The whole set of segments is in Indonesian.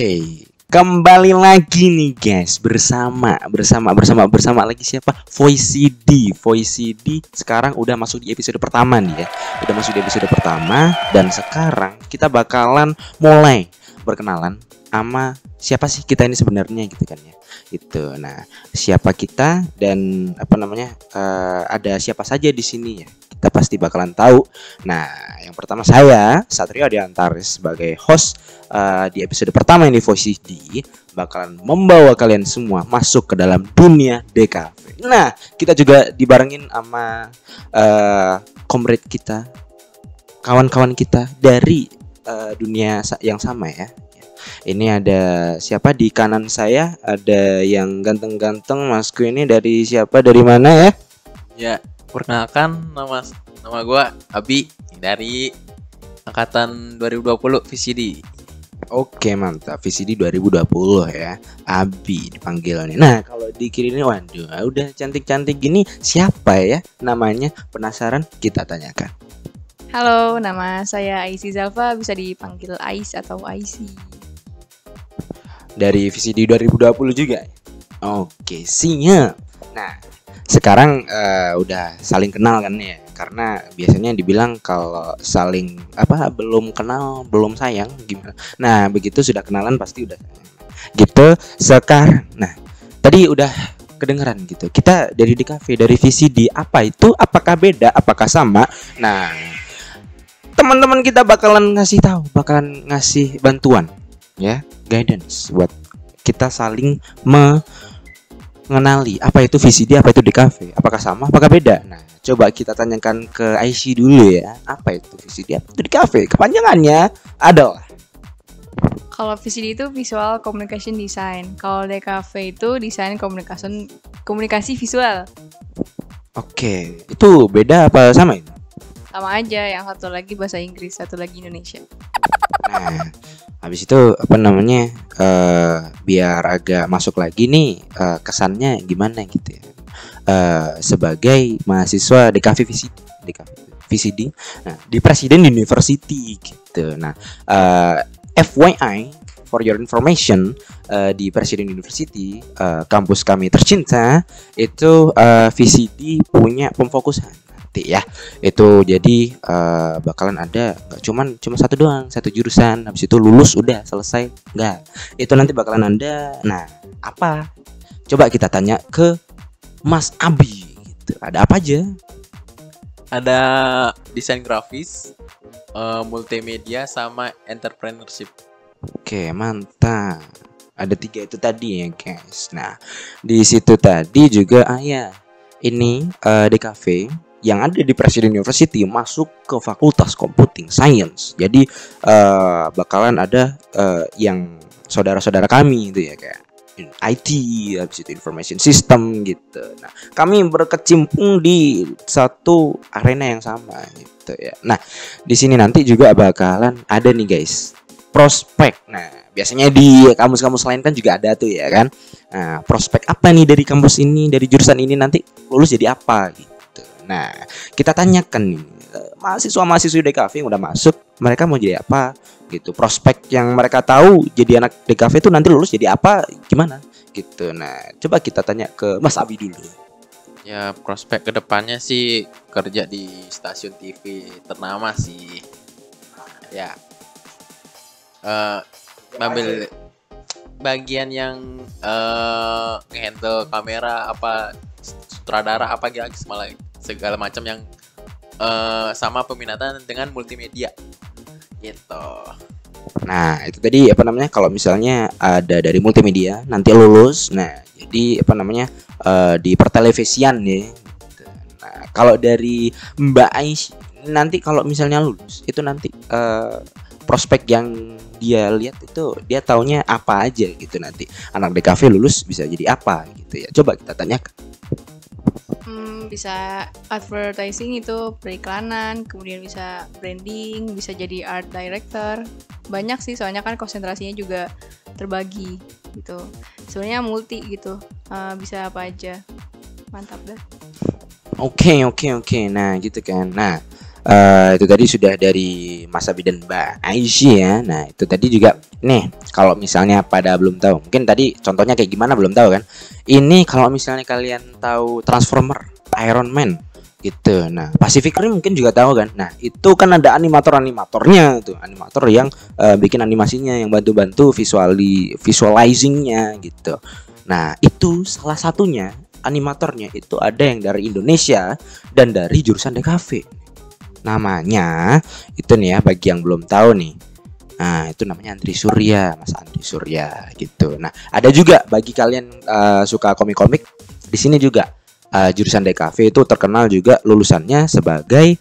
Oke, kembali lagi nih guys bersama bersama bersama bersama lagi siapa? Voice CD. Voice CD sekarang udah masuk di episode pertama nih ya. Udah masuk di episode pertama dan sekarang kita bakalan mulai berkenalan sama siapa sih kita ini sebenarnya gitu kan ya. Itu. Nah, siapa kita dan apa namanya? eh, ada siapa saja di sini ya kita pasti bakalan tahu. Nah, yang pertama saya Satrio Adiantaris sebagai host eh, di episode pertama ini Voice D bakalan membawa kalian semua masuk ke dalam dunia DKV. Nah, kita juga dibarengin sama eh comrade kita, kawan-kawan kita dari eh, dunia yang sama ya. Ini ada siapa di kanan saya? Ada yang ganteng-ganteng Masku ini dari siapa? Dari mana ya? Ya, perkenalkan nama nama gua Abi dari angkatan 2020 VCD. Oke mantap VCD 2020 ya Abi dipanggilnya Nah kalau di kiri ini waduh udah cantik-cantik gini siapa ya namanya penasaran kita tanyakan Halo, nama saya Aisy Zalfa, bisa dipanggil Ais atau Aisy. Dari VCD 2020 juga. Oke siap Nah sekarang eh, udah saling kenal kan ya? Karena biasanya dibilang kalau saling apa belum kenal belum sayang gimana? Nah begitu sudah kenalan pasti udah gitu sekarang nah tadi udah kedengeran gitu. Kita dari di cafe dari VCD apa itu apakah beda apakah sama? Nah teman-teman kita bakalan ngasih tahu bakalan ngasih bantuan ya guidance buat kita saling mengenali apa itu VCD apa itu cafe apakah sama apakah beda nah coba kita tanyakan ke IC dulu ya apa itu VCD apa itu cafe kepanjangannya adalah Kalau VCD itu Visual Communication Design. Kalau DKV itu Desain Komunikasi Komunikasi Visual. oke itu beda apa sama itu Sama aja, yang satu lagi bahasa Inggris, satu lagi Indonesia. Nah, habis itu apa namanya? eh biar agak masuk lagi nih eh, kesannya gimana gitu ya. Eh, sebagai mahasiswa di Cafe VCD, di Cafe VCD, nah, di Presiden University gitu. Nah, eh, FYI for your information eh, di Presiden University, eh, kampus kami tercinta itu eh, VCD punya pemfokusan nanti ya. Itu jadi eh, bakalan ada nggak cuman cuma satu doang satu jurusan. Habis itu lulus udah selesai nggak itu nanti bakalan ada. Nah apa? Coba kita tanya ke Mas Abi gitu. Ada apa aja? Ada desain grafis, eh, multimedia sama entrepreneurship. oke mantap. Ada tiga itu tadi ya guys. Nah di situ tadi juga ah ya. Ini di cafe yang ada di Presiden University masuk ke Fakultas Computing Science jadi eh, bakalan ada eh, yang saudara-saudara kami itu ya kayak IT, habis itu information system gitu. Nah, kami berkecimpung di satu arena yang sama gitu ya. Nah, di sini nanti juga bakalan ada nih guys prospek. Nah, biasanya di kampus-kampus lain kan juga ada tuh ya kan. Nah, prospek apa nih dari kampus ini, dari jurusan ini nanti lulus jadi apa gitu. Nah, kita tanyakan nih eh, mahasiswa-mahasiswa DKV yang udah masuk, mereka mau jadi apa gitu. Prospek yang mereka tahu jadi anak DKV itu nanti lulus jadi apa gimana gitu. Nah, coba kita tanya ke Mas Abi dulu. Ya, prospek ke depannya sih kerja di stasiun TV ternama sih. Ya. Eh, ambil bagian yang eh handle kamera apa sutradara apa gitu segala segala macam yang eh sama peminatan dengan multimedia gitu Nah, itu tadi apa namanya kalau misalnya ada dari multimedia nanti lulus. Nah, jadi apa namanya eh, di pertelevisian ya. Nah, kalau dari Mbak Ais nanti kalau misalnya lulus itu nanti eh, prospek yang dia lihat itu dia taunya apa aja gitu nanti anak DKV lulus bisa jadi apa gitu ya coba kita tanyakan Hmm, bisa advertising itu periklanan, kemudian bisa branding, bisa jadi art director. Banyak sih soalnya kan konsentrasinya juga terbagi gitu. Sebenarnya multi gitu. Eh, bisa apa aja. Mantap dah. Oke oke oke. Nah gitu kan. Nah eh, itu tadi sudah dari Mas Abi dan Mbak Aisyah ya. Nah, itu tadi juga nih kalau misalnya pada belum tahu, mungkin tadi contohnya kayak gimana belum tahu kan. Ini kalau misalnya kalian tahu Transformer, Iron Man gitu. Nah, Pacific Rim mungkin juga tahu kan. Nah, itu kan ada animator-animatornya tuh, animator yang eh, bikin animasinya yang bantu-bantu visuali visualizingnya gitu. Nah, itu salah satunya animatornya itu ada yang dari Indonesia dan dari jurusan DKV. Namanya itu nih ya bagi yang belum tahu nih. Nah, itu namanya Andri Surya, Mas Andri Surya gitu. Nah, ada juga bagi kalian eh, suka komik-komik di sini juga eh, jurusan DKV itu terkenal juga lulusannya sebagai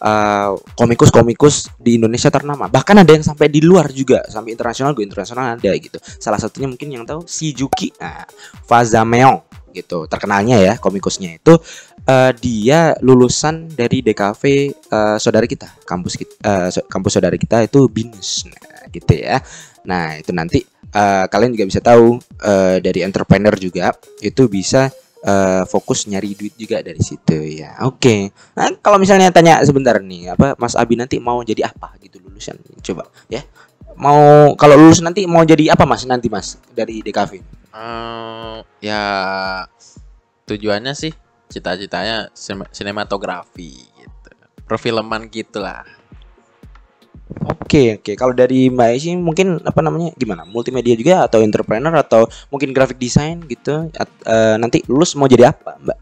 eh, komikus-komikus di Indonesia ternama. Bahkan ada yang sampai di luar juga, sampai internasional, gue internasional ada gitu. Salah satunya mungkin yang tahu si Juki, nah, Fazameong gitu. Terkenalnya ya komikusnya itu eh, dia lulusan dari DKV eh, saudara kita, kampus kita, eh, so- kampus saudara kita itu BINUS, nah, gitu ya. Nah itu nanti eh, kalian juga bisa tahu eh, dari entrepreneur juga itu bisa eh, fokus nyari duit juga dari situ ya. Oke. Nah, kalau misalnya tanya sebentar nih, apa Mas Abi nanti mau jadi apa gitu lulusan? Coba ya. Mau kalau lulus nanti mau jadi apa Mas nanti Mas dari DKV? Eh, ya tujuannya sih cita-citanya sine- sinematografi gitu. Perfilman gitulah. Oke oke. Kalau dari Mbak Aisyah mungkin apa namanya gimana? Multimedia juga atau entrepreneur atau mungkin graphic design gitu? At- eh, nanti lulus mau jadi apa Mbak?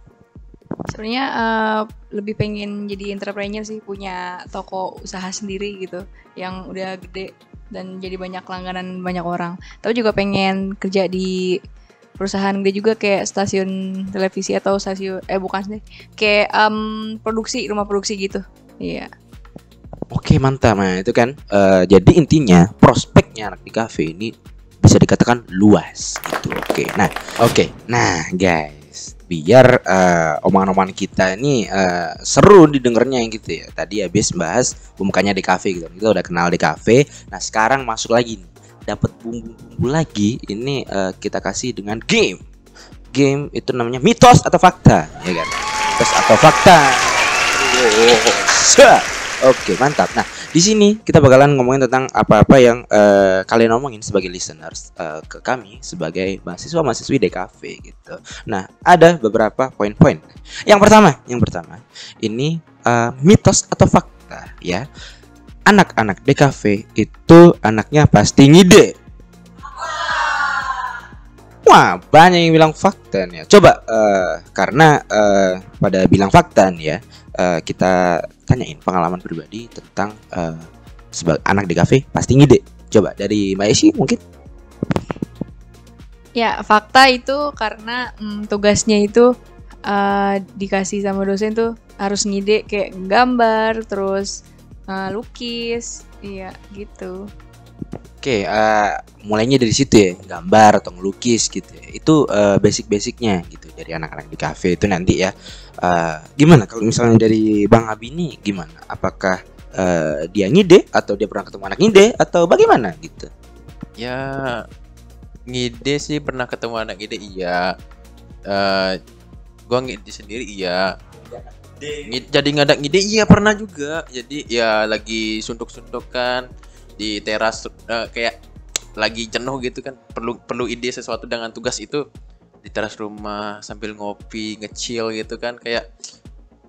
Sebenarnya eh, lebih pengen jadi entrepreneur sih, punya toko usaha sendiri gitu, yang udah gede dan jadi banyak langganan banyak orang. Tapi juga pengen kerja di perusahaan gede juga kayak stasiun televisi atau stasiun eh bukan sih, kayak em, produksi rumah produksi gitu. Iya. Oke mantap nah itu kan. Eh, jadi intinya prospeknya anak di cafe ini bisa dikatakan luas gitu oke. Nah oke. nah guys biar eh, omongan-omongan kita ini eh, seru didengarnya gitu ya. Tadi habis bahas pembukanya di cafe gitu. Kita udah kenal di cafe nah sekarang masuk lagi nih dapat bumbu-bumbu lagi ini eh, kita kasih dengan game game itu namanya mitos atau fakta ya kan mitos atau fakta. Oke mantap. Nah di sini kita bakalan ngomongin tentang apa-apa yang eh, kalian ngomongin sebagai listeners eh, ke kami sebagai mahasiswa mahasiswi DKV gitu. Nah ada beberapa poin-poin. Yang pertama, yang pertama ini eh, mitos atau fakta ya. Anak-anak DKV itu anaknya pasti ngide. Wah banyak yang bilang fakta nih. ya. Coba eh, karena eh, pada bilang fakta nih ya eh, kita tanyain pengalaman pribadi tentang eh, sebagai anak kafe pasti ngide. Coba dari Mbak Esi mungkin. Ya, fakta itu karena mm, tugasnya itu eh, dikasih sama dosen tuh harus ngide kayak gambar, terus eh, lukis, iya gitu. Oke, eh, mulainya dari situ ya, gambar atau ngelukis gitu. ya. Itu eh, basic-basicnya gitu dari anak-anak di kafe itu nanti ya. Eh, gimana kalau misalnya dari Bang Abi ini gimana? Apakah eh, dia ngide atau dia pernah ketemu anak ngide atau bagaimana gitu? Ya ngide sih pernah ketemu anak ngide iya. Eh gua ngide sendiri iya. Ngi- Jadi ngadak ngide. Iya pernah juga. Jadi ya lagi suntuk-suntukan di teras eh, kayak lagi jenuh gitu kan. Perlu perlu ide sesuatu dengan tugas itu di teras rumah sambil ngopi ngecil gitu kan. Kayak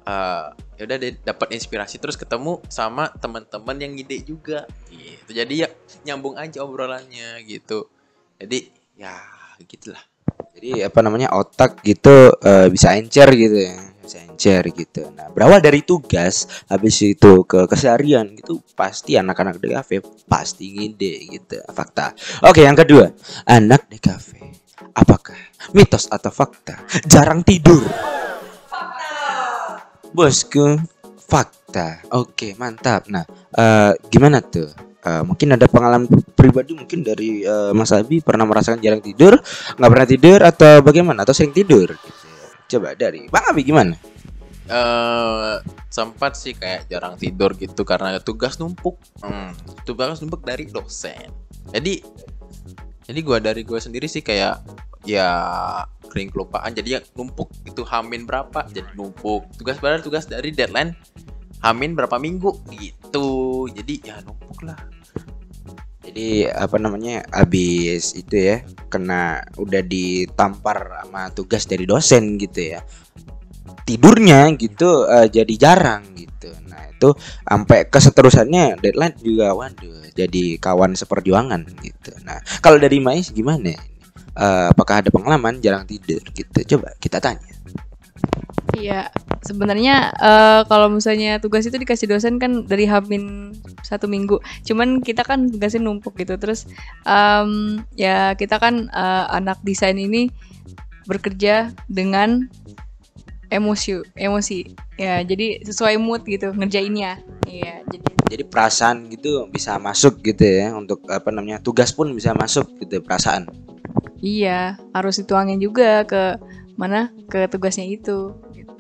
eh ya udah dapat inspirasi. Terus ketemu sama teman-teman yang ngide juga. Gitu. Jadi ya nyambung aja obrolannya gitu. Jadi ya gitulah. Jadi apa namanya otak gitu eh, bisa encer gitu ya, bisa encer gitu. Nah berawal dari tugas, habis itu ke keseharian gitu pasti anak-anak di kafe pasti ngide gitu. Fakta. Oke yang kedua, anak di kafe apakah mitos atau fakta? Jarang tidur. Bosku, fakta. Oke mantap. Nah eh, gimana tuh? Eh, mungkin ada pengalaman pribadi mungkin dari eh, Mas Abi pernah merasakan jarang tidur nggak pernah tidur atau bagaimana atau sering tidur. Coba dari bang Abi gimana? Eh sempat sih kayak jarang tidur gitu karena tugas numpuk. Hmm, tugas numpuk dari dosen. Jadi jadi gua dari gua sendiri sih kayak ya kering kelupaan. Jadi ya numpuk itu hamin berapa jadi numpuk. Tugas padahal tugas dari deadline Hamin berapa minggu gitu. Jadi ya numpuk lah. Jadi apa namanya abis itu ya kena udah ditampar sama tugas dari dosen gitu ya tidurnya gitu eh, jadi jarang gitu. Nah itu sampai keseterusannya deadline juga waduh jadi kawan seperjuangan gitu. Nah kalau dari Mais gimana? Eh, apakah ada pengalaman jarang tidur gitu? Coba kita tanya. Iya, sebenarnya eh, kalau misalnya tugas itu dikasih dosen kan dari Hamin satu minggu. Cuman kita kan tugasnya numpuk gitu. Terus em, ya kita kan eh, anak desain ini bekerja dengan emosi, emosi. Ya, jadi sesuai mood gitu ngerjainnya. Iya, jadi Jadi perasaan gitu bisa masuk gitu ya untuk apa namanya tugas pun bisa masuk gitu perasaan. iya harus dituangin juga ke mana ke tugasnya itu. gitu.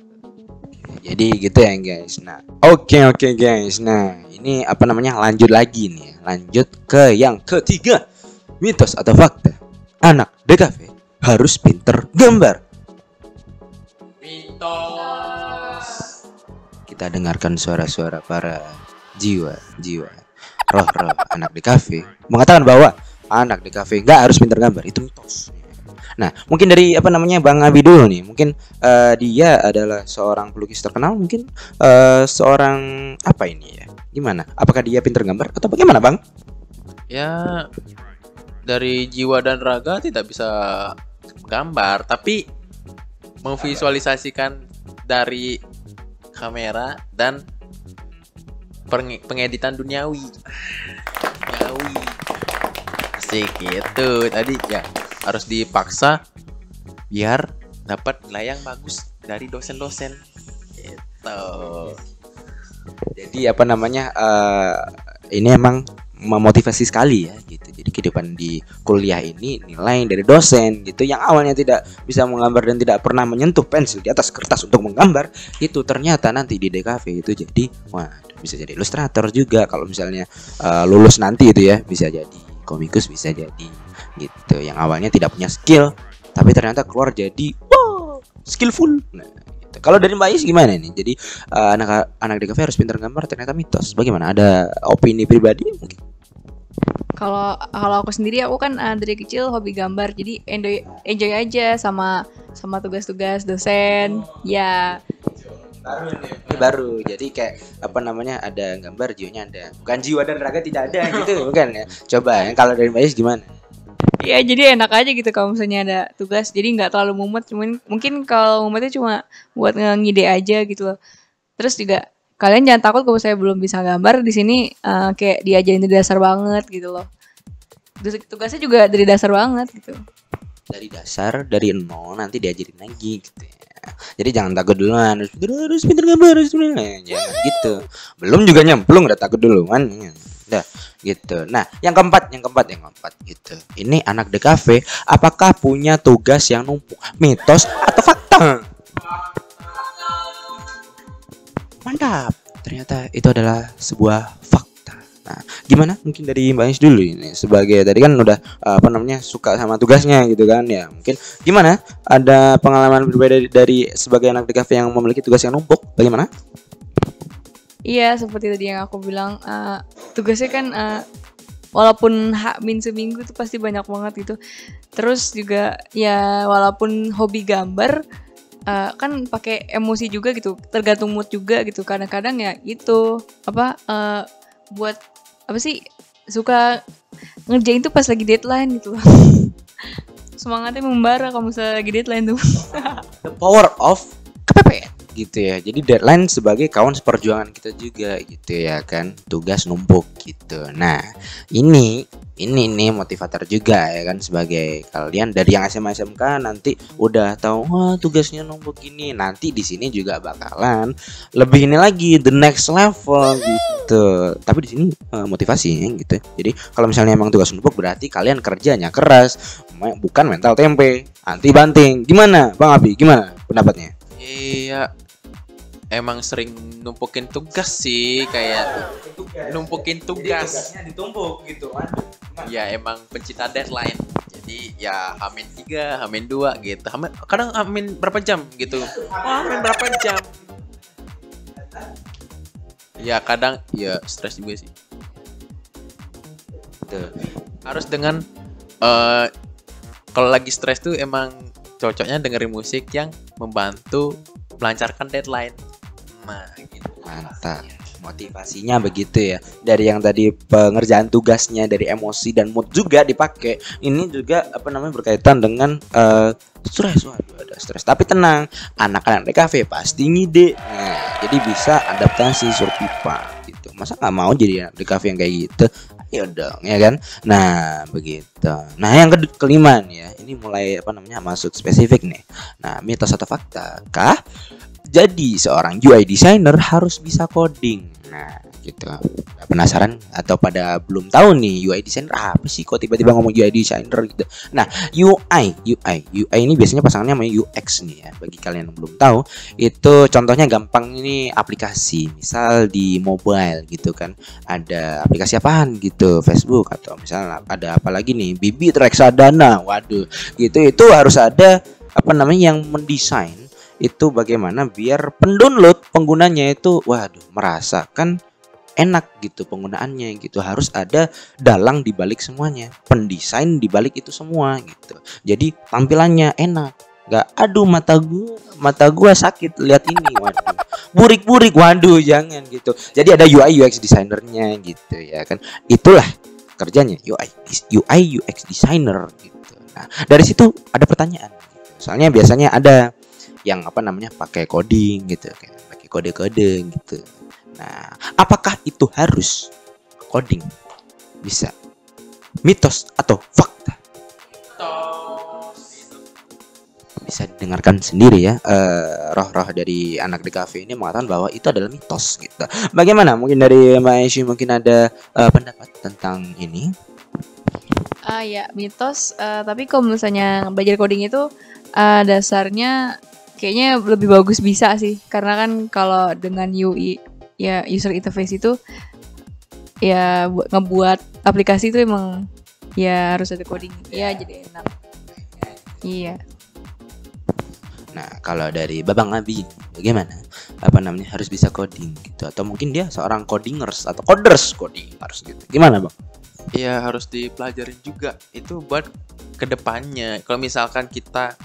Jadi gitu ya guys. Nah, oke oke guys. Nah, ini apa namanya? Lanjut lagi nih. Lanjut ke yang ketiga. Mitos atau fakta? Anak DKV harus pinter gambar. Kita dengarkan suara-suara para jiwa-jiwa roh-roh anak DKV mengatakan bahwa anak DKV nggak harus pinter gambar. Itu mitos. Nah, mungkin dari apa namanya Bang Abi dulu nih. Mungkin eh, dia adalah seorang pelukis terkenal, mungkin eh, seorang apa ini ya? Gimana? Apakah dia pinter gambar atau bagaimana, Bang? Ya dari jiwa dan raga tidak bisa gambar, tapi memvisualisasikan dari kamera dan penge- pengeditan duniawi. Duniawi. Asik gitu. Tadi ya harus dipaksa biar dapat nilai yang bagus dari dosen-dosen. Gitu. Jadi apa namanya? eh, ini emang memotivasi sekali ya gitu. Jadi kehidupan di kuliah ini nilai dari dosen gitu yang awalnya tidak bisa menggambar dan tidak pernah menyentuh pensil di atas kertas untuk menggambar itu ternyata nanti di DKV itu jadi wah bisa jadi ilustrator juga kalau misalnya eh, lulus nanti itu ya bisa jadi komikus bisa jadi gitu. Yang awalnya tidak punya skill tapi ternyata keluar jadi wow skillful. Nah gitu. kalau dari Mbak Is gimana nih? Jadi eh, anak anak DKV harus pintar gambar ternyata mitos. Bagaimana? Ada opini pribadi mungkin? Kalau kalau aku sendiri aku kan uh, dari kecil hobi gambar. Jadi enjoy enjoy aja sama sama tugas-tugas dosen. Ya, baru nih ini baru. Jadi kayak apa namanya ada gambar jiwanya ada. Bukan jiwa dan raga tidak ada gitu. Bukan ya. Coba kalau dari Mbak Is gimana ya jadi enak aja gitu kalau misalnya ada tugas. Jadi nggak terlalu mumet. Cuman mungkin kalau mumetnya cuma buat ngide aja gitu loh. Terus juga kalian jangan takut kalau saya belum bisa gambar di sini uh, kayak diajarin dari dasar banget gitu loh. Tugasnya juga dari dasar banget gitu. dari dasar dari nol nanti diajarin lagi gitu ya. Jadi jangan takut duluan harus pinter harus gambar harus pinter Eh, jangan gitu. Belum juga nyemplung udah takut duluan. Ya, Udah gitu. Nah, yang keempat, yang keempat, yang keempat gitu. Ini anak DKV apakah punya tugas yang numpuk? Mitos atau fakta? Mantap. Ternyata itu adalah sebuah fakta. Nah, gimana? Mungkin dari Mbak Is dulu ini sebagai tadi kan udah apa namanya suka sama tugasnya gitu kan ya. Mungkin gimana? Ada pengalaman berbeda dari, dari sebagai anak DKV yang memiliki tugas yang numpuk? Bagaimana? Iya, seperti tadi yang aku bilang, eh, tugasnya kan eh, walaupun hak min seminggu itu pasti banyak banget gitu. Terus juga ya walaupun hobi gambar eh, kan pakai emosi juga gitu, tergantung mood juga gitu. Kadang-kadang ya itu apa eh, buat apa sih suka ngerjain tuh pas lagi deadline gitu. Semangatnya membara kalau misalnya lagi deadline tuh. The power of gitu ya. Jadi deadline sebagai kawan seperjuangan kita juga gitu ya kan. Tugas numpuk gitu. Nah, ini ini nih motivator juga ya kan sebagai kalian. Dari yang SMA SMK nanti udah tahu wah tugasnya numpuk ini nanti di sini juga bakalan lebih ini lagi the next level gitu. Tapi di sini eh, motivasi ya, gitu. Jadi kalau misalnya emang tugas numpuk berarti kalian kerjanya keras bukan mental tempe. Anti banting. Gimana bang Abi? Gimana pendapatnya Iya. Emang sering numpukin tugas sih kayak numpukin tugas. ditumpuk gitu kan Ya emang pencinta deadline. Jadi ya Hamin 3, Hamin 2 gitu. Hamin, kadang Hamin berapa jam gitu. Oh, Hamin berapa jam? ya kadang ya stres juga sih Tuh. harus dengan eh kalau lagi stres tuh emang cocoknya dengerin musik yang membantu melancarkan deadline nah gitu Mantap. Motivasinya begitu ya. Dari yang tadi pengerjaan tugasnya, dari emosi dan mood juga dipakai. Ini juga apa namanya berkaitan dengan eh, stres. Waduh, ada stres. Tapi tenang, anak-anak di kafe pasti ngide. Nah, jadi bisa adaptasi suruh pipa gitu. Masa nggak mau jadi anak di kafe yang kayak gitu? Ayo dong, ya kan? Nah, begitu. Nah, yang kedua kelima nih ya. Ini mulai apa namanya masuk spesifik nih. Nah, mitos atau fakta kah? Jadi seorang UI designer harus bisa coding. Nah, gitu. Penasaran atau pada belum tahu nih UI designer apa sih kok tiba-tiba ngomong UI designer gitu. Nah, UI, UI, UI ini biasanya pasangannya sama UX nih ya. Bagi kalian yang belum tahu, itu contohnya gampang ini aplikasi. Misal di mobile gitu kan. Ada aplikasi apaan gitu, Facebook atau misalnya ada apa lagi nih, Bibit Reksadana. Waduh, gitu itu harus ada apa namanya yang mendesain itu bagaimana biar pendownload penggunanya itu waduh merasakan enak gitu penggunaannya gitu. Harus ada dalang di balik semuanya. Pendesain di balik itu semua gitu. Jadi tampilannya enak. Nggak aduh mata gua mata gua sakit lihat ini waduh. Burik burik waduh jangan gitu. Jadi ada UI UX desainernya gitu ya kan. Itulah kerjanya UI UI UX designer gitu. Nah dari situ ada pertanyaan soalnya biasanya ada yang apa namanya pakai coding gitu kayak pakai kode-kode gitu. Nah, apakah itu harus coding? Bisa. Mitos atau fakta? Bisa didengarkan sendiri ya. eh, roh-roh dari anak di cafe ini mengatakan bahwa itu adalah mitos gitu. Bagaimana? Mungkin dari Mbak mungkin ada eh, pendapat tentang ini? Ah ya mitos. eh, tapi kalau misalnya belajar coding itu eh, dasarnya kayaknya lebih bagus bisa sih. Karena kan kalau dengan UI ya user interface itu ya bu- ngebuat aplikasi itu emang ya harus ada coding. Ya jadi enak. Iya. Nah, kalau dari Babang Abi bagaimana? Apa namanya harus bisa coding gitu atau mungkin dia seorang codingers atau coders codingers gitu. Gimana, Bang? ya harus dipelajarin juga itu buat ke depannya kalau misalkan kita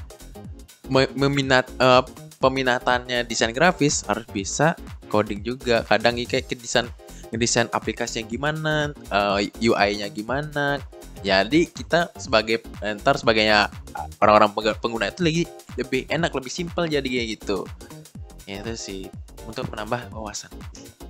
me- meminat eh, peminatannya desain grafis harus bisa coding juga. Kadang kayak ke desain ngedesain aplikasi yang gimana eh, UI-nya gimana. Jadi kita sebagai ntar sebagainya orang-orang peng- pengguna itu lagi lebih enak lebih simpel jadi kayak gitu. Itu sih untuk menambah wawasan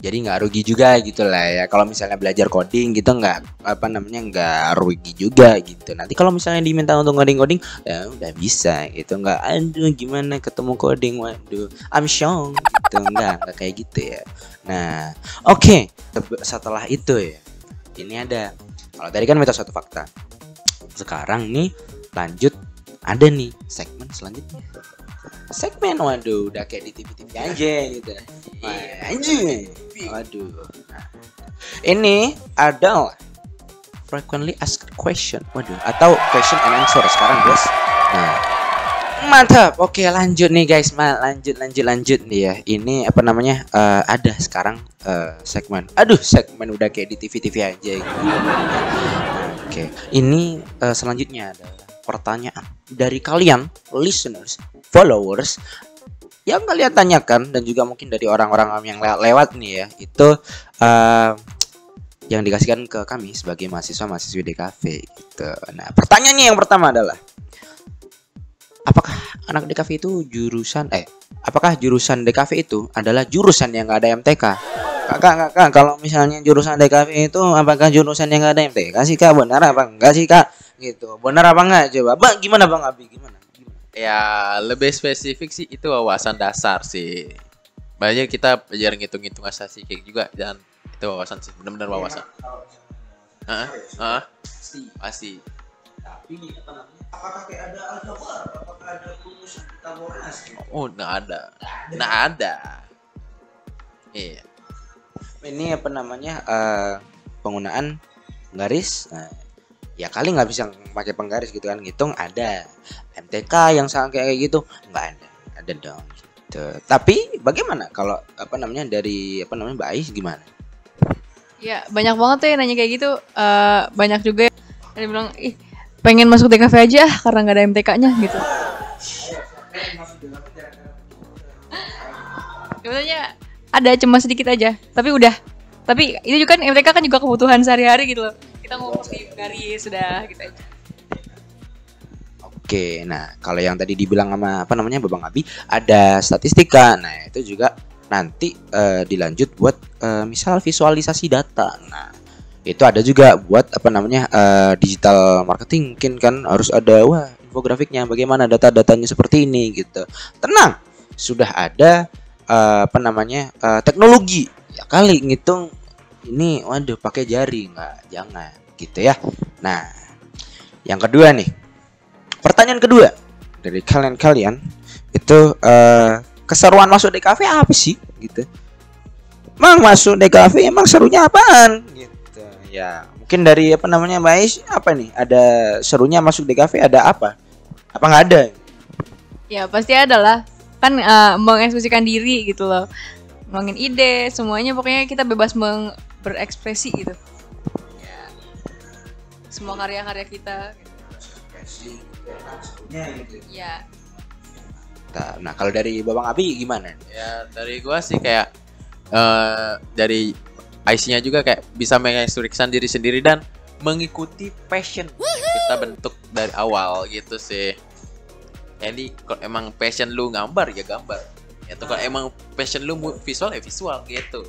Jadi nggak rugi juga gitu lah ya. Kalau misalnya belajar coding gitu nggak apa namanya nggak rugi juga gitu. Nanti kalau misalnya diminta untuk ngoding-ngoding ya udah bisa gitu. Nggak aduh gimana ketemu coding waduh I'm shocked gitu nggak nggak kayak gitu ya. Nah oke Teb- setelah itu ya ini ada kalau tadi kan mitos satu fakta. Sekarang nih lanjut ada nih segmen selanjutnya. Segmen waduh udah kayak di TV-TV aja gitu. Wah, anjing. Waduh. Nah, ini adalah frequently asked question. Waduh, atau question and answer sekarang, guys. Nah, mantap. Oke, lanjut nih, guys. Lanjut, lanjut, lanjut nih ya. Ini apa namanya? eh, ada sekarang eh, segmen. Aduh, segmen udah kayak di TV-TV aja gitu. Oke, ini eh, selanjutnya adalah pertanyaan dari kalian, listeners, followers yang kalian tanyakan dan juga mungkin dari orang-orang yang le- lewat nih ya itu eh, yang dikasihkan ke kami sebagai mahasiswa mahasiswi DKV gitu. Nah pertanyaannya yang pertama adalah apakah anak DKV itu jurusan eh apakah jurusan DKV itu adalah jurusan yang nggak ada MTK? Kakak, kakak, kalau misalnya jurusan DKV itu apakah jurusan yang nggak ada MTK sih kak? Benar apa enggak sih kak? Gitu. Benar apa enggak? Coba, bang, gimana bang Abi? Gimana? Ya lebih spesifik sih itu wawasan dasar sih. Banyak kita belajar ngitung-ngitung statistik juga dan itu wawasan sih benar-benar wawasan. Heeh, heeh, pasti. Tapi apa namanya? Apakah kayak ada aljabar? Apakah ada rumus Pitagoras? Oh, nggak ada. Nggak ada. Iya. Ini apa namanya? eh, penggunaan garis. Nah, ya kali nggak bisa pakai penggaris gitu kan ngitung ada MTK yang sama kayak gitu nggak ada ada dong gitu. Tapi bagaimana kalau apa namanya dari apa namanya Mbak Ais gimana? Ya banyak banget tuh yang nanya kayak gitu. Eh, banyak juga yang bilang ih pengen masuk DKV aja ah, karena nggak ada MTK-nya gitu. Sebenarnya ada cuma sedikit aja, tapi udah. Tapi itu juga kan MTK kan juga kebutuhan sehari-hari gitu loh. Kita ngumpul di sudah gitu. Oke, nah kalau yang tadi dibilang sama apa namanya Babang Abi ada statistika. Nah, itu juga nanti eh, dilanjut buat eh, misal visualisasi data. Nah, itu ada juga buat apa namanya eh, digital marketing mungkin kan harus ada wah infografiknya bagaimana data-datanya seperti ini gitu. Tenang, sudah ada eh, apa namanya eh, teknologi ya kali ngitung ini waduh pakai jari. Nggak jangan. Gitu ya. Nah, yang kedua nih. Pertanyaan kedua dari kalian-kalian itu eh, keseruan masuk DKV apa sih? Gitu. Emang masuk DKV emang serunya apaan? Gitu. Ya mungkin dari apa namanya Mbak Ais apa nih? Ada serunya masuk DKV ada apa? Apa nggak ada? Ya pasti ada lah. Kan eh, mengekspresikan diri gitu loh. Ngomongin ide, semuanya. Pokoknya kita bebas meng berekspresi gitu. Ya. Semua karya-karya kita. Ya, Nah, nah kalau dari Babang Abi gimana Ya dari gua sih kayak eh dari IC-nya juga kayak bisa mengekspresikan diri sendiri dan mengikuti passion yang kita bentuk dari awal gitu sih. Jadi kalau emang passion lu gambar ya gambar. Ya tuh kalau emang passion lu visual ya visual gitu.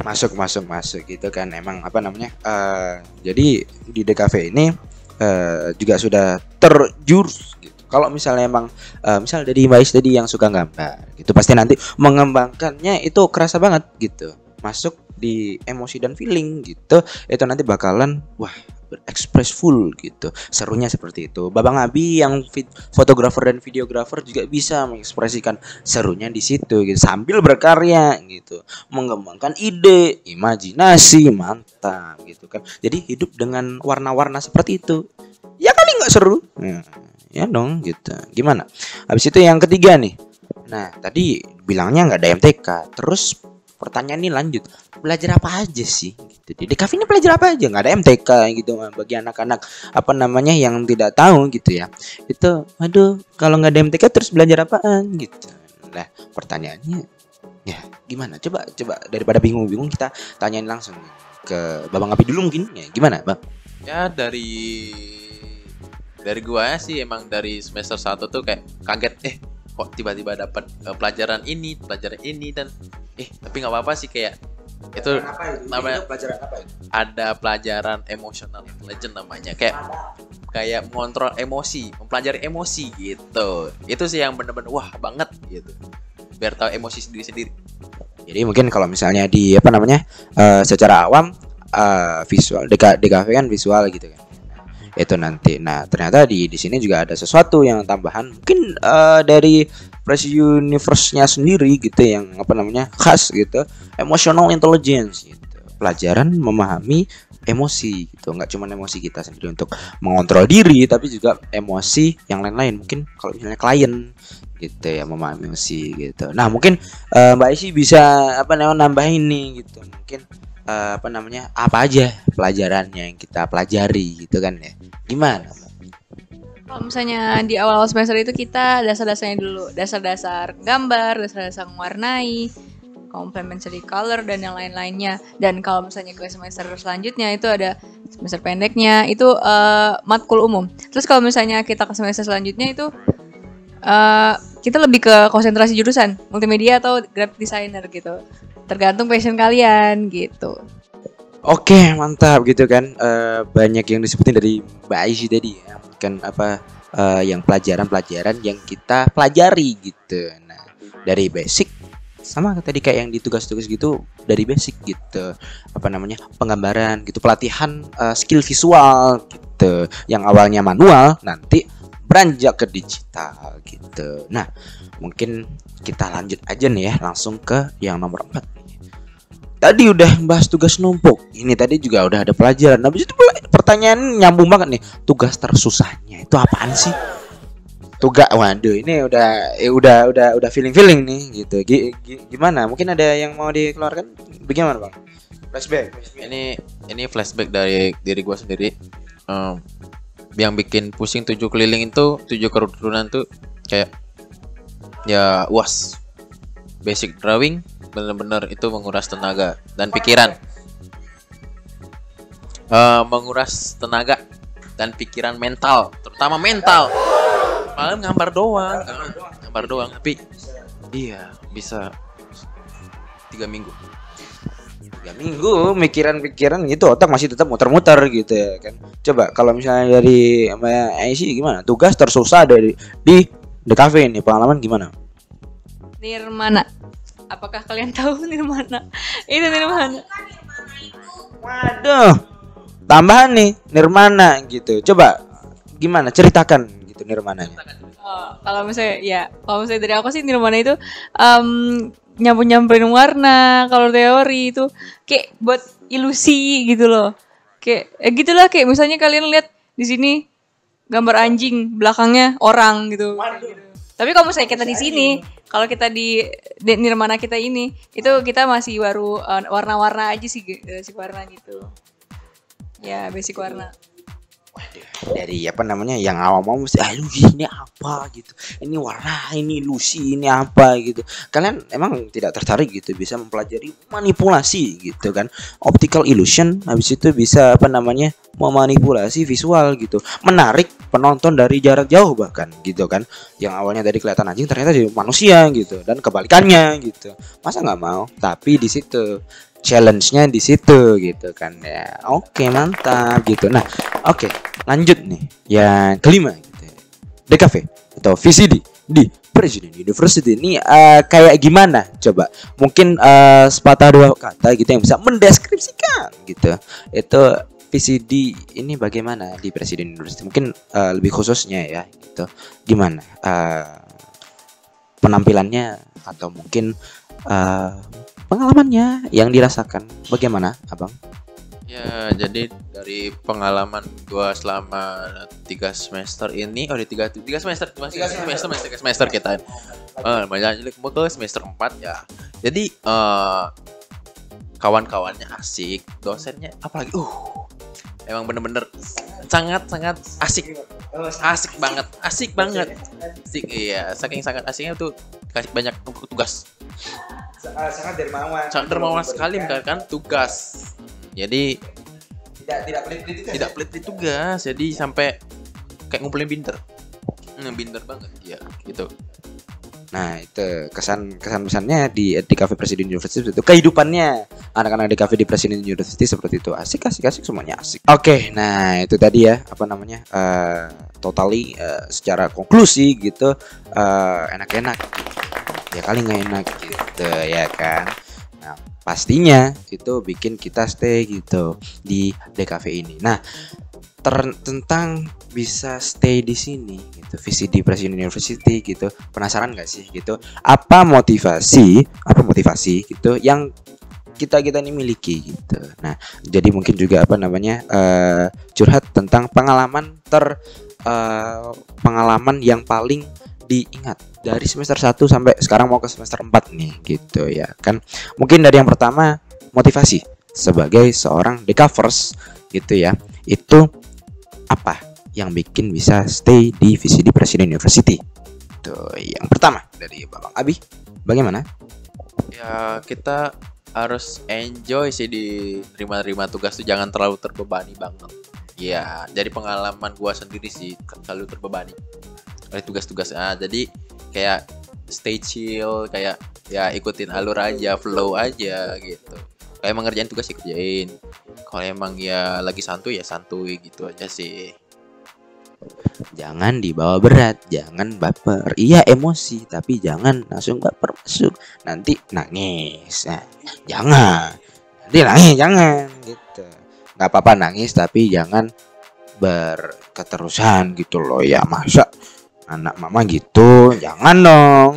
Masuk masuk masuk gitu kan. Emang apa namanya eh jadi di DKV ini eh juga sudah terjurus gitu. Kalau misalnya emang eh, misal dari Mbak tadi yang suka gambar gitu pasti nanti mengembangkannya itu kerasa banget gitu. Masuk di emosi dan feeling gitu. Itu nanti bakalan wah berekspresful gitu serunya seperti itu Babang Abi yang fotografer dan videografer juga bisa mengekspresikan serunya di situ gitu sambil berkarya gitu mengembangkan ide, imajinasi, mantap gitu kan. Jadi hidup dengan warna-warna seperti itu. Ya kali nggak seru? Nah, ya dong gitu. Gimana? Habis itu yang ketiga nih. Nah, tadi bilangnya nggak ada MTK. Terus pertanyaan ini lanjut. Belajar apa aja sih? Gitu. Di DKV ini belajar apa aja? Nggak ada MTK gitu bagi anak-anak apa namanya yang tidak tahu gitu ya. Itu aduh, kalau nggak ada MTK terus belajar apaan gitu. Nah, pertanyaannya ya gimana coba coba daripada bingung-bingung kita tanyain langsung ke babang api dulu mungkin ya gimana bang Ya dari dari gua sih emang dari semester 1 tuh kayak kaget eh kok tiba-tiba dapat eh, pelajaran ini, pelajaran ini dan eh tapi nggak apa-apa sih kayak itu namanya- pelajaran apa itu? ada pelajaran emotional intelligence namanya. Kayak kayak mengontrol emosi, mempelajari emosi gitu. Itu sih yang bener-bener wah banget gitu. Biar tahu emosi sendiri-sendiri. jadi mungkin kalau misalnya di apa namanya eh, secara awam eh, visual DK, DKV kan visual gitu kan. Itu nanti. Nah ternyata di di sini juga ada sesuatu yang tambahan. Mungkin eh, dari Press Universe-nya sendiri gitu yang apa namanya khas gitu. Emotional intelligence gitu. Pelajaran memahami emosi gitu. Nggak cuma emosi kita sendiri untuk mengontrol diri tapi juga emosi yang lain-lain. Mungkin kalau misalnya klien gitu ya memahami emosi gitu. Nah mungkin eh, Mbak Isi bisa apa namanya nambahin nih gitu. Mungkin eh, apa namanya apa aja pelajarannya yang kita pelajari gitu kan ya. Gimana? Kalau misalnya di awal semester itu kita dasar-dasarnya dulu, dasar-dasar gambar, dasar-dasar mewarnai, complementary color dan yang lain-lainnya. Dan kalau misalnya ke semester selanjutnya itu ada semester pendeknya itu eh, matkul umum. Terus kalau misalnya kita ke semester selanjutnya itu eh, kita lebih ke konsentrasi jurusan multimedia atau graphic designer gitu. Tergantung passion kalian gitu. Oke mantap gitu kan Eh, banyak yang disebutin dari Mbak Aisyah tadi ya kan apa eh, yang pelajaran-pelajaran yang kita pelajari gitu. Nah dari basic sama tadi kayak yang di tugas-tugas gitu dari basic gitu. Apa namanya penggambaran gitu pelatihan eh, skill visual gitu yang awalnya manual nanti beranjak ke digital gitu. Nah mungkin kita lanjut aja nih ya langsung ke yang nomor 4 Tadi udah bahas tugas numpuk. Ini tadi juga udah ada pelajaran. Habis itu pertanyaan nyambung banget nih. Tugas tersusahnya itu apaan sih? tugas waduh ini udah eh, udah udah udah feeling feeling nih gitu Gi- gi- gimana mungkin ada yang mau dikeluarkan bagaimana bang flashback ini ini flashback dari diri gua sendiri Em, yang bikin pusing tujuh keliling itu tujuh keturunan tuh kayak ya was basic drawing bener-bener itu menguras tenaga dan pikiran. Eh, menguras tenaga dan pikiran mental terutama mental. Malam gambar doang. Gambar doang tapi iya bisa tiga minggu. Tiga minggu mikiran-pikiran gitu otak masih tetap muter-muter gitu ya kan? Coba kalau misalnya dari Aisyah gimana? Tugas tersusah dari di The Cafe ini pengalaman gimana? Nirmana. Apakah kalian tahu Nirmana? Itu Nirmana. waduh tambahan nih Nirmana gitu coba gimana ceritakan gitu Nirmananya Oh, kalau misalnya ya, kalau misalnya dari aku sih Nirmana itu em nyampur nyampurin warna, kalau teori itu kayak buat ilusi gitu loh. Kayak ya gitulah kayak misalnya kalian lihat di sini gambar anjing, belakangnya orang gitu. Gitu. Tapi kalau misalnya kita di sini, kalau kita di, di Nirmana kita ini, itu kita masih baru eh, warna-warna aja sih, eh, si warna gitu. Ya, basic warna. Dari apa namanya yang awam-awam mesti ah ini apa? gitu. Ini warna ini ilusi ini apa? gitu. Kalian emang tidak tertarik gitu bisa mempelajari manipulasi gitu kan. Optical illusion habis itu bisa apa namanya memanipulasi visual gitu. Menarik penonton dari jarak jauh bahkan gitu kan. Yang awalnya dari kelihatan anjing ternyata jadi manusia gitu dan kebalikannya gitu. Masa nggak mau? Tapi di situ challenge-nya di situ gitu kan ya. Oke mantap gitu. Nah oke lanjut nih. Yang kelima gitu DKV atau VCD di Presiden University ini eh, kayak gimana? Coba mungkin eh, sepatah dua kata gitu yang bisa mendeskripsikan gitu. Itu VCD ini bagaimana di Presiden University? Mungkin eh, lebih khususnya ya gitu. Gimana eh, penampilannya atau mungkin eh, pengalamannya yang dirasakan. Bagaimana abang? Ya, jadi dari pengalaman gua selama tiga semester ini, oh di tiga tiga semester, masih tiga semester, masih tiga semester kita. Eh, banyak jadi ke semester 4 ya. Jadi eh kawan-kawannya asik, dosennya apalagi uh emang bener-bener sangat sangat asik. Asik banget asik banget. Asik iya saking sangat asiknya tuh kasih banyak tugas sangat dermawan. Sangat dermawan sekali kan tugas. Jadi tidak tidak pelit pelit tidak pelit pelit tugas. Jadi sampai kayak ngumpulin binter hmm, binter banget ya gitu. Nah itu kesan kesan pesannya di di cafe Presiden University itu. Kehidupannya anak-anak di cafe di Presiden University seperti itu. Asik asik asik semuanya asik. Oke, nah itu tadi ya apa namanya eh totally eh, secara konklusi gitu eh, enak-enak. Ya kali nggak enak gitu ya kan. Nah pastinya itu bikin kita stay gitu di DKV ini. Nah tentang bisa stay di sini gitu VCD Presiden University gitu penasaran gak sih gitu apa motivasi apa motivasi gitu yang kita kita ini miliki gitu nah jadi mungkin juga apa namanya eh, curhat tentang pengalaman ter eh, pengalaman yang paling diingat dari semester 1 sampai sekarang mau ke semester 4 nih gitu ya kan. Mungkin dari yang pertama motivasi sebagai seorang decavers gitu ya. Itu apa yang bikin bisa stay di VCD Presiden University? Tuh, yang pertama dari Babang Abi, bagaimana? ya kita harus enjoy sih di terima-terima tugas tuh jangan terlalu terbebani banget. Ya dari pengalaman gua sendiri sih selalu terbebani oleh tugas-tugas ah jadi kayak stay chill kayak ya ikutin alur aja flow aja gitu kayak emang ngerjain tugas ya kerjain kalau emang ya lagi santuy ya santuy gitu aja sih Jangan dibawa berat, jangan baper. Iya emosi, tapi jangan langsung baper masuk. Nanti nangis. Nah, jangan. Nanti nangis, jangan gitu. Gak apa-apa nangis, tapi jangan berketerusan gitu loh ya masa anak mama gitu jangan dong.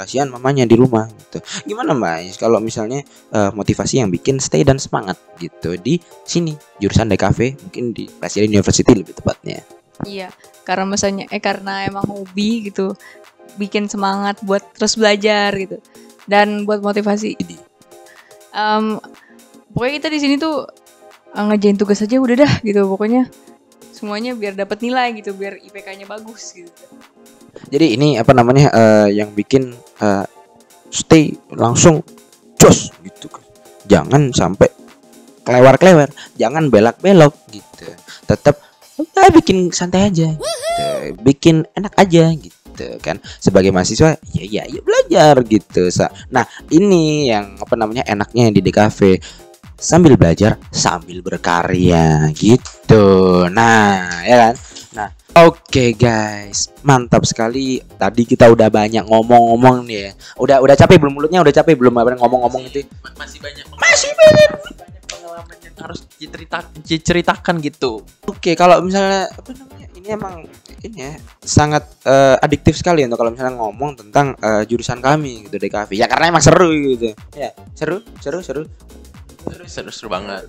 Kasihan mamanya di rumah gitu. Gimana mbak kalau misalnya eh, motivasi yang bikin stay dan semangat gitu di sini jurusan DKV mungkin di Presiden University lebih tepatnya. Iya, karena misalnya eh karena emang hobi gitu, bikin semangat buat terus belajar gitu, dan buat motivasi. Em, pokoknya kita di sini tuh eh, ngerjain tugas aja udah dah gitu, pokoknya semuanya biar dapat nilai gitu, biar IPK-nya bagus gitu. Jadi ini apa namanya eh, yang bikin eh, stay langsung jos gitu kan. Jangan sampai kelewar-kelewar, jangan belak-belok gitu. Tetap udah bikin santai aja gitu. Bikin enak aja gitu kan. Sebagai mahasiswa ya ya ya belajar gitu. Nah, ini yang apa namanya enaknya di DKV sambil belajar sambil berkarya gitu. Nah, ya kan? Nah, oke guys, mantap sekali. Tadi kita udah banyak ngomong-ngomong nih ya. Udah udah capek belum mulutnya? Udah capek belum apa ngomong-ngomong itu? Ma- masih banyak masih banyak pengalaman yang harus dicerita, diceritakan gitu Oke, kalau misalnya apa namanya? Ini emang ini ya sangat eh, adiktif sekali untuk kalau misalnya ngomong tentang eh, jurusan kami gitu DKV. Ya karena emang seru gitu. Ya, seru, seru, seru. Seru seru banget.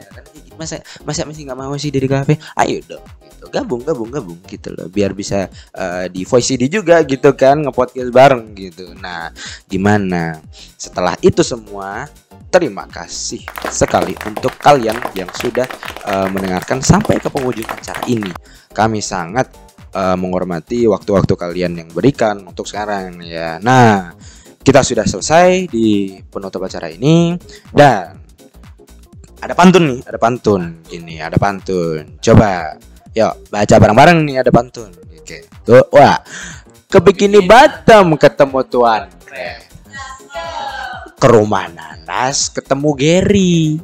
Ya kan, ya, masa masa masih nggak mau sih dari kafe ayo dong gitu. Gabung gabung gabung gitu loh. Biar bisa eh, di voice CD juga gitu kan ngepodcast bareng gitu. Nah gimana? Setelah itu semua terima kasih sekali untuk kalian yang sudah eh, mendengarkan sampai ke penghujung acara ini. Kami sangat eh, menghormati waktu-waktu kalian yang berikan untuk sekarang ya. Nah kita sudah selesai di penutup acara ini dan ada pantun nih, ada pantun. Ini ada pantun. Coba, yuk baca bareng-bareng nih ada pantun. Oke, tuh, wah, ke Bikini Batam ketemu Tuan. Ke rumah Nanas ketemu Gary.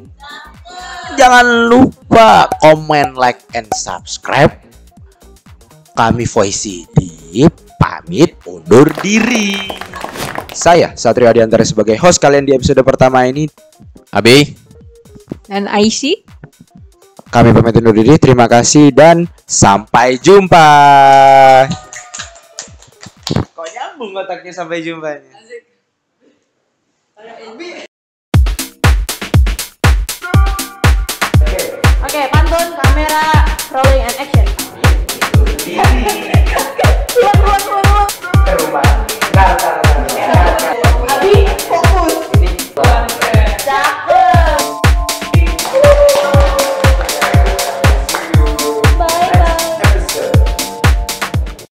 Jangan lupa komen, like, and subscribe. Kami Voice CD pamit undur diri. Saya Satrio Adiantara sebagai host kalian di episode pertama ini Abi dan Aisy. Kami pamit undur diri. Terima kasih dan sampai jumpa. Kok nyambung otaknya sampai jumpanya? Oke, pantun, kamera, rolling and action. Buat, buat, buat, Terima kasih.